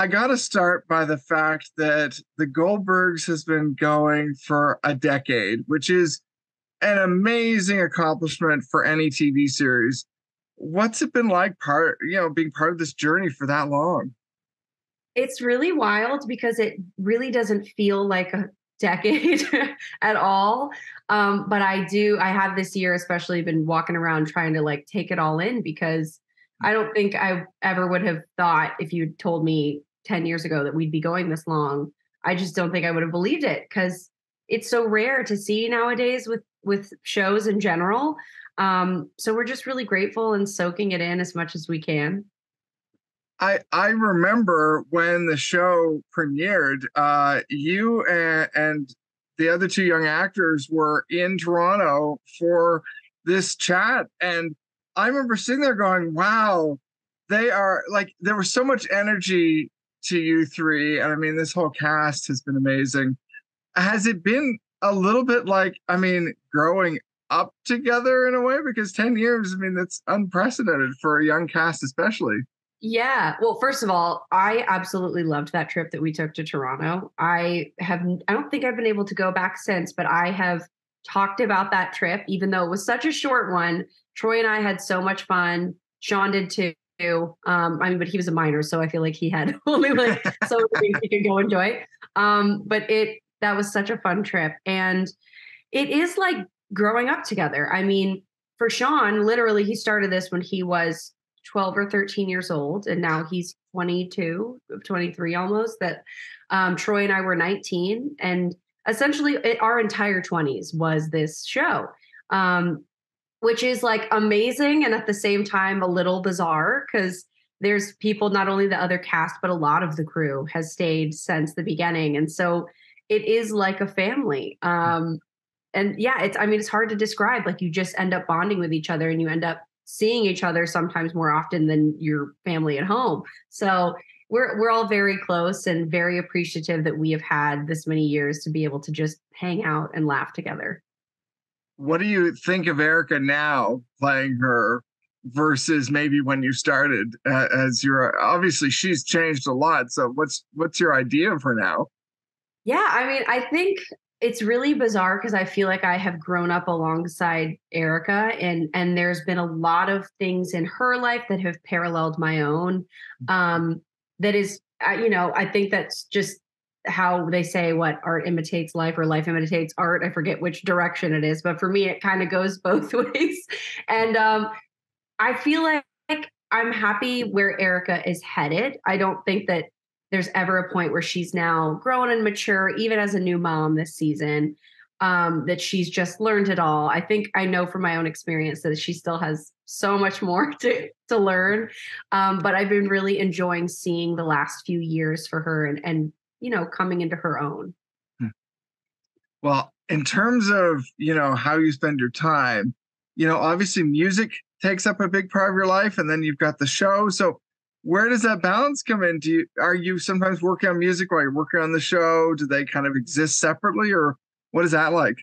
I got to start by the fact that the Goldbergs has been going for a decade, which is an amazing accomplishment for any TV series. What's it been like part, you know, being part of this journey for that long? It's really wild because it really doesn't feel like a decade at all. Um, but I do, I have this year especially been walking around trying to like take it all in because I don't think I ever would have thought if you told me 10 years ago that we'd be going this long. I just don't think I would have believed it because it's so rare to see nowadays with with shows in general. Um, so we're just really grateful and soaking it in as much as we can. I I remember when the show premiered, uh, you and, and the other two young actors were in Toronto for this chat, and I remember sitting there going, "Wow, they are like there was so much energy to you three, and I mean this whole cast has been amazing. Has it been a little bit like I mean growing up together in a way because 10 years i mean that's unprecedented for a young cast especially yeah. Well, first of all, I absolutely loved that trip that we took to Toronto. I have I don't think I've been able to go back since, but I have talked about that trip even though it was such a short one. Troy and I had so much fun. Sean did too. Um, I mean, but he was a minor, so I feel like he had only like so things he could go enjoy. Um, but it that was such a fun trip. And it is like growing up together. I mean, for Sean, literally he started this when he was 12 or 13 years old and now he's 22 23 almost that um, troy and i were 19 and essentially it, our entire 20s was this show um, which is like amazing and at the same time a little bizarre because there's people not only the other cast but a lot of the crew has stayed since the beginning and so it is like a family um, and yeah it's i mean it's hard to describe like you just end up bonding with each other and you end up seeing each other sometimes more often than your family at home. So we're we're all very close and very appreciative that we have had this many years to be able to just hang out and laugh together. What do you think of Erica now playing her versus maybe when you started uh, as you're obviously she's changed a lot so what's what's your idea of her now yeah i mean i think it's really bizarre because I feel like I have grown up alongside Erica and and there's been a lot of things in her life that have paralleled my own mm-hmm. um that is you know I think that's just how they say what art imitates life or life imitates art I forget which direction it is but for me it kind of goes both ways and um I feel like I'm happy where Erica is headed I don't think that there's ever a point where she's now grown and mature, even as a new mom this season, um, that she's just learned it all. I think I know from my own experience that she still has so much more to to learn. Um, but I've been really enjoying seeing the last few years for her and and you know coming into her own. Hmm. Well, in terms of you know how you spend your time, you know obviously music takes up a big part of your life, and then you've got the show. So where does that balance come in? Do you are you sometimes working on music while you're working on the show? Do they kind of exist separately, or what is that like?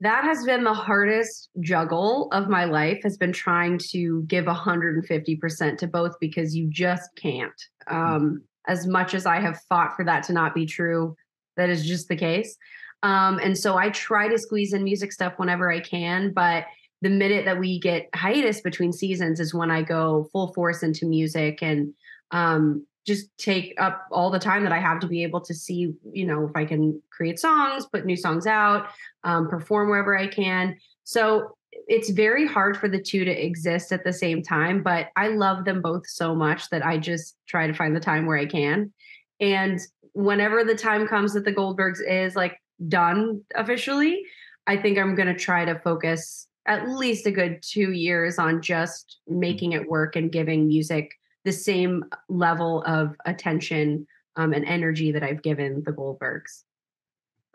That has been the hardest juggle of my life. Has been trying to give 150% to both because you just can't. Um, as much as I have fought for that to not be true, that is just the case. Um, and so I try to squeeze in music stuff whenever I can, but the minute that we get hiatus between seasons is when I go full force into music and um, just take up all the time that I have to be able to see, you know, if I can create songs, put new songs out, um, perform wherever I can. So it's very hard for the two to exist at the same time, but I love them both so much that I just try to find the time where I can. And whenever the time comes that the Goldbergs is like done officially, I think I'm going to try to focus at least a good two years on just making it work and giving music the same level of attention um, and energy that I've given the Goldbergs.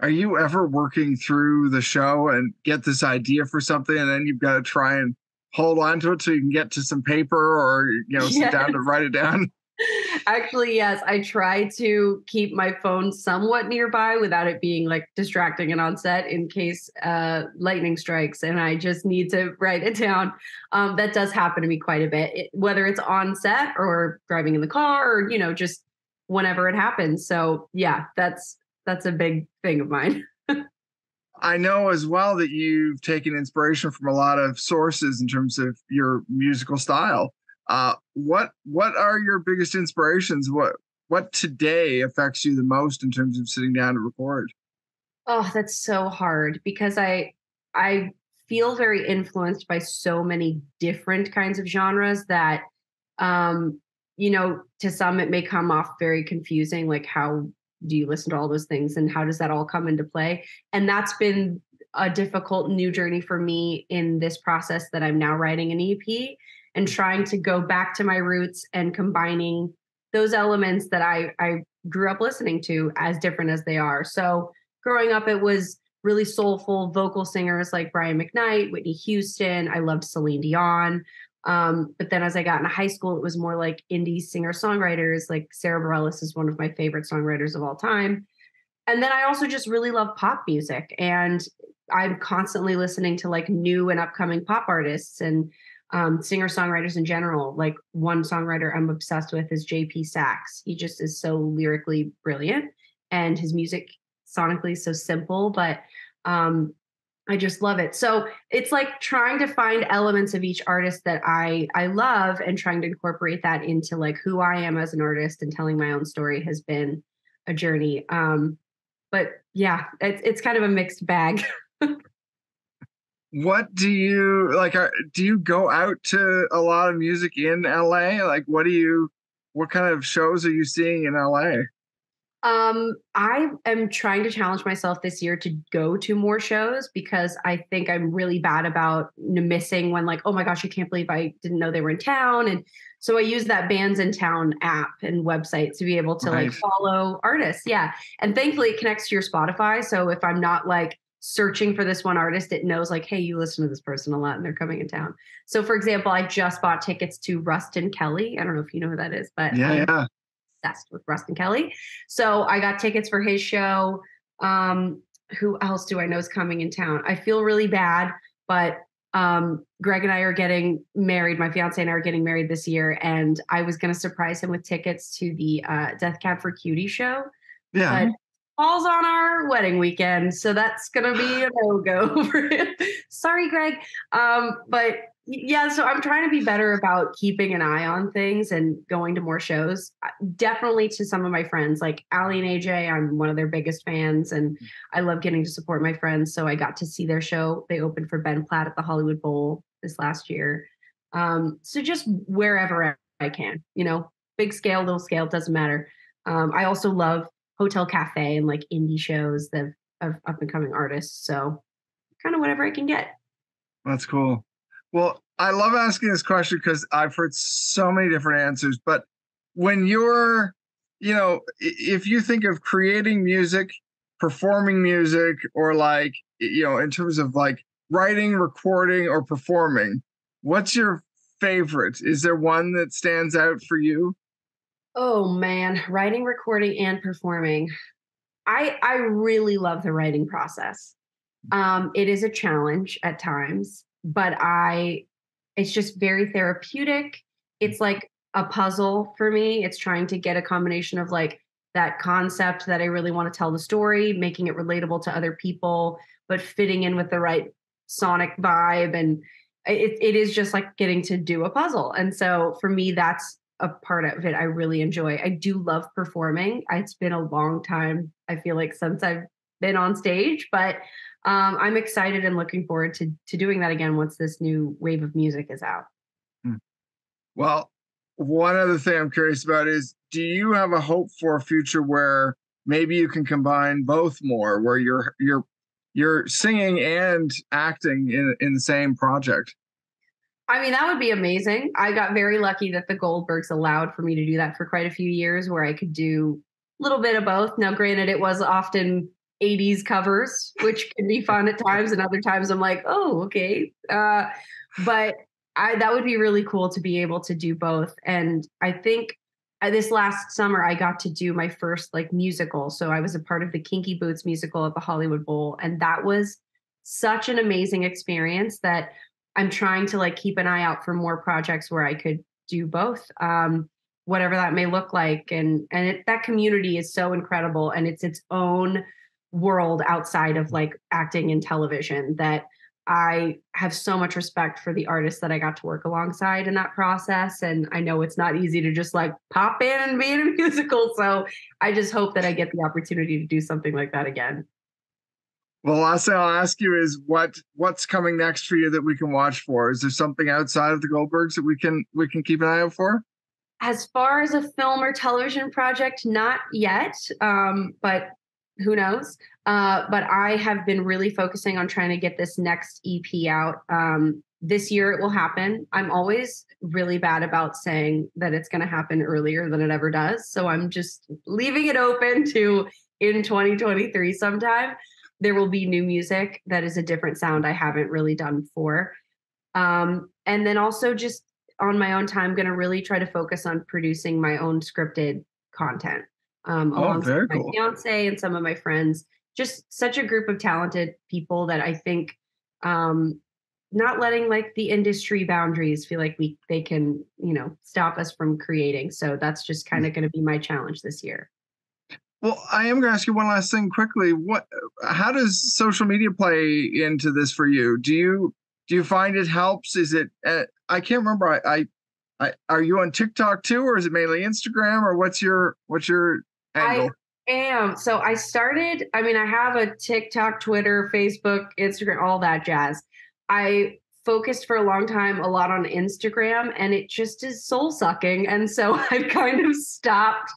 Are you ever working through the show and get this idea for something, and then you've got to try and hold on to it so you can get to some paper or you know sit yes. down to write it down? Actually, yes, I try to keep my phone somewhat nearby without it being like distracting and on set in case uh, lightning strikes and I just need to write it down. Um, that does happen to me quite a bit, it, whether it's on set or driving in the car or, you know, just whenever it happens. So yeah, that's that's a big thing of mine. I know as well that you've taken inspiration from a lot of sources in terms of your musical style. Uh, what what are your biggest inspirations? What what today affects you the most in terms of sitting down to record? Oh, that's so hard because I I feel very influenced by so many different kinds of genres that um you know to some it may come off very confusing like how do you listen to all those things and how does that all come into play and that's been a difficult new journey for me in this process that I'm now writing an EP and trying to go back to my roots and combining those elements that I I grew up listening to as different as they are. So growing up it was really soulful vocal singers like Brian McKnight, Whitney Houston. I loved Celine Dion. Um, but then as I got into high school, it was more like indie singer songwriters. Like Sara Bareilles is one of my favorite songwriters of all time. And then I also just really love pop music. And I'm constantly listening to like new and upcoming pop artists and um, singer songwriters in general. Like one songwriter I'm obsessed with is JP Saxe. He just is so lyrically brilliant and his music sonically so simple, but um, I just love it. So it's like trying to find elements of each artist that I I love and trying to incorporate that into like who I am as an artist and telling my own story has been a journey. Um, but yeah, it's it's kind of a mixed bag. what do you like? Are, do you go out to a lot of music in LA? Like, what do you? What kind of shows are you seeing in LA? Um, I am trying to challenge myself this year to go to more shows because I think I'm really bad about missing when like, oh my gosh, you can't believe I didn't know they were in town. And so I use that Bandsintown app and website to be able to like follow artists. Yeah. And thankfully it connects to your Spotify. So if I'm not like searching for this one artist, it knows like, hey, you listen to this person a lot and they're coming in town. So for example, I just bought tickets to Ruston Kelly. I don't know if you know who that is, but yeah, yeah obsessed with Ruston Kelly. So I got tickets for his show. Um, who else do I know is coming in town? I feel really bad, but um, Greg and I are getting married. My fiance and I are getting married this year, and I was going to surprise him with tickets to the uh, Death Cab for Cutie show. Yeah. But falls on our wedding weekend, so that's going to be a no go for him. Sorry, Greg. Um, but yeah, so I'm trying to be better about keeping an eye on things and going to more shows. Definitely to some of my friends, like Aly and AJ, I'm one of their biggest fans, and mm. I love getting to support my friends. So I got to see their show. They opened for Ben Platt at the Hollywood Bowl this last year. Um, so just wherever I can, you know, big scale, little scale, doesn't matter. Um, I also love Hotel Cafe and like indie shows that of up and coming artists. So kind of whatever I can get. That's cool. Well, I love asking this question because I've heard so many different answers. But when you're, you know, if you think of creating music, performing music, or like, you know, in terms of like writing, recording, or performing, what's your favorite? Is there one that stands out for you? Oh man, writing, recording, and performing. I I really love the writing process. Um, it is a challenge at times but I, it's just very therapeutic. It's mm-hmm. like a puzzle for me. It's trying to get a combination of like that concept that I really want to tell the story, making it relatable to other people, but fitting in with the right sonic vibe. And it, it is just like getting to do a puzzle. And so for me, that's a part of it I really enjoy. I do love performing. It's been a long time, I feel like, since I've been on stage, but um, I'm excited and looking forward to to doing that again once this new wave of music is out. Hmm. Well, one other thing I'm curious about is do you have a hope for a future where maybe you can combine both more where you're you're you're singing and acting in in the same project? I mean, that would be amazing. I got very lucky that the Goldbergs allowed for me to do that for quite a few years where I could do a little bit of both. Now, granted, it was often 80s covers, which can be fun at times, and other times I'm like, oh, okay. Uh, but I that would be really cool to be able to do both. And I think uh, this last summer I got to do my first like musical. So I was a part of the Kinky Boots musical at the Hollywood Bowl, and that was such an amazing experience that I'm trying to like keep an eye out for more projects where I could do both. Um, whatever that may look like and and it, that community is so incredible and it's its own world outside of like acting and television that I have so much respect for the artists that I got to work alongside in that process. And I know it's not easy to just like pop in and be in a musical. So I just hope that I get the opportunity to do something like that again. Well, last thing I'll ask you is what what's coming next for you that we can watch for? Is there something outside of the Goldbergs that we can we can keep an eye out for? As far as a film or television project, not yet. Um, but who knows? Uh, but I have been really focusing on trying to get this next EP out. Um, this year it will happen. I'm always really bad about saying that it's going to happen earlier than it ever does. So I'm just leaving it open to in 2023 sometime. There will be new music that is a different sound I haven't really done before. Um, and then also just on my own time, going to really try to focus on producing my own scripted content um, oh, very my cool. fiance and some of my friends. Just such a group of talented people that I think um, not letting like the industry boundaries feel like we they can you know stop us from creating. So that's just kind of going to be my challenge this year. Well, I am going to ask you one last thing quickly. What, how does social media play into this for you? Do you do you find it helps? Is it? Uh, I can't remember. I, I, I, are you on TikTok too, or is it mainly Instagram, or what's your what's your angle? I am. So I started, I mean, I have a TikTok, Twitter, Facebook, Instagram, all that jazz. I focused for a long time a lot on Instagram and it just is soul sucking. And so I've kind of stopped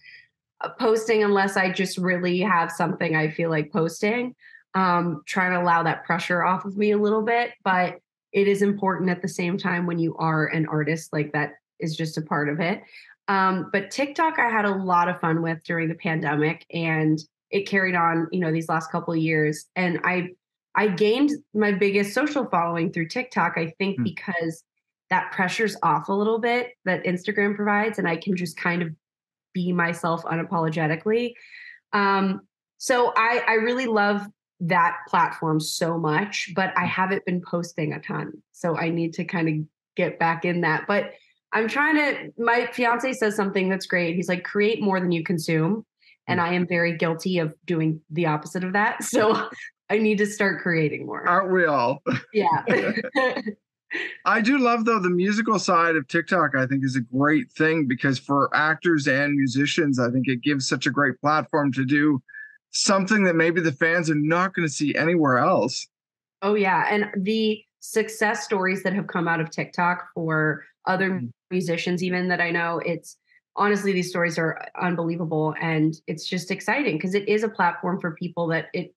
uh, posting unless I just really have something I feel like posting. Um, trying to allow that pressure off of me a little bit. But it is important at the same time when you are an artist, like that is just a part of it. Um, but TikTok, I had a lot of fun with during the pandemic, and it carried on, you know, these last couple of years. And I, I gained my biggest social following through TikTok. I think mm. because that pressure's off a little bit that Instagram provides, and I can just kind of be myself unapologetically. Um, so I, I really love that platform so much, but I hmm. haven't been posting a ton. So I need to kind of get back in that. But I'm trying to, my fiance says something that's great. He's like, create more than you consume. And hmm. I am very guilty of doing the opposite of that. So I need to start creating more. Aren't we all? Yeah. I do love though the musical side of TikTok. I think is a great thing because for actors and musicians, I think it gives such a great platform to do something that maybe the fans are not going to see anywhere else. Oh yeah, and the success stories that have come out of TikTok for other mm musicians even that I know. It's honestly these stories are unbelievable and it's just exciting because it is a platform for people that it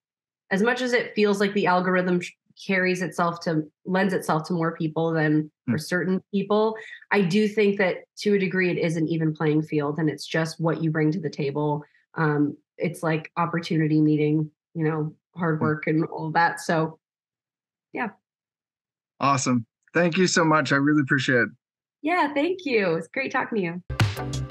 as much as it feels like the algorithm carries itself to lends itself to more people than mm. for certain people i do think that to a degree it is an even playing field and it's just what you bring to the table um, it's like opportunity meeting you know hard hmm. work and all that so yeah awesome thank you so much i really appreciate it yeah, thank you. It's great talking to you.